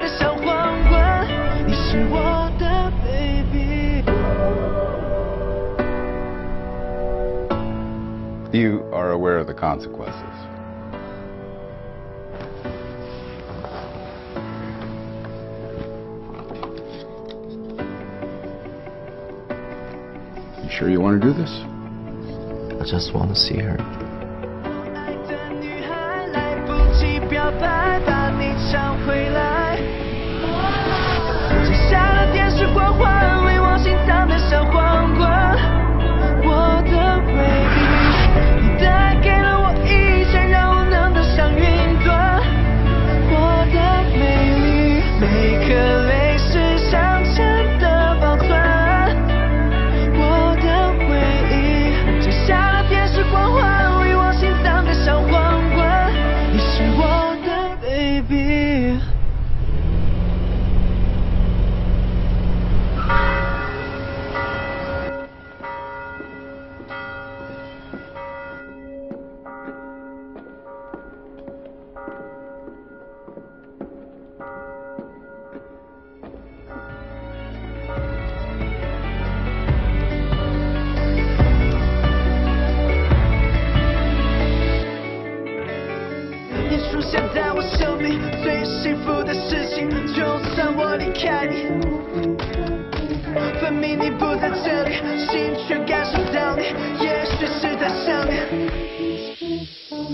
使光环，为我心脏的小皇冠。你是我的 baby。You are aware of the consequences. You sure you want to do this? I just want to see her. 爱的女孩，来不及表白，把你抢回来。开你，分明你不在这里，心却感受到你，也许是在想你。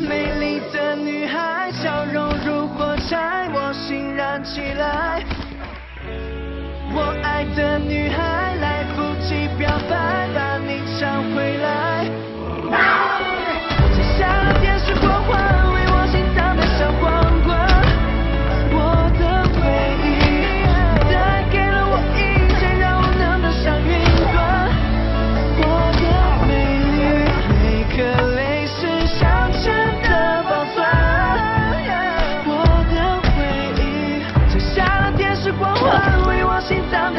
美丽的女孩，笑容如火柴，我心燃起来。我爱的女孩，来不及表白，把你抢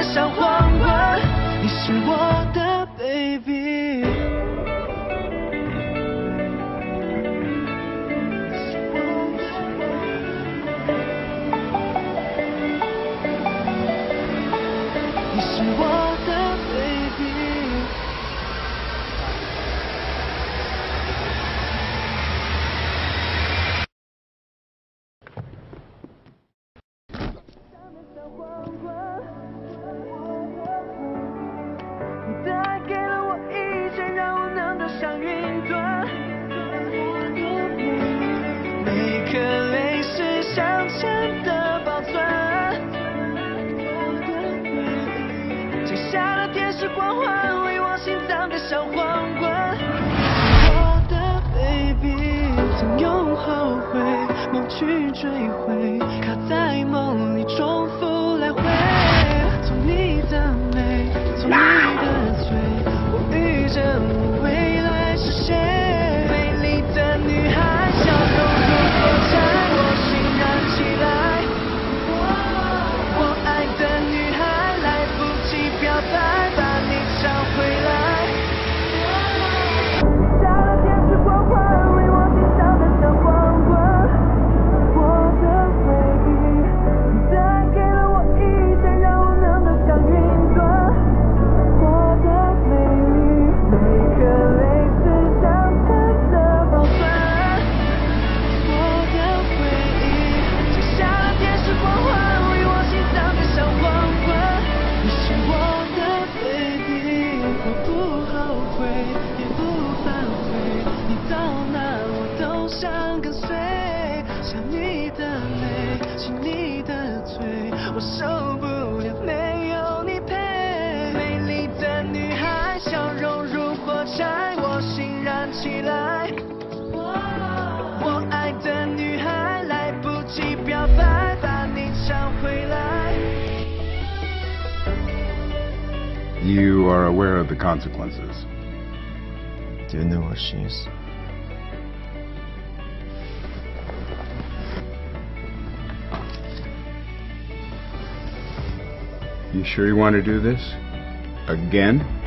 小皇冠。你是我是光环，为我心脏的小皇冠。我的 baby，曾用后悔梦去追回，卡在梦里重复来回。从你的美，从你的嘴，我遇见我亲你的嘴，我受不了没有你陪。美丽的女孩，笑容如火柴，我心燃起来。我爱的女孩，来不及表白，把你抢回来。You are aware of the consequences. Do you know what she is? You sure you want to do this? Again?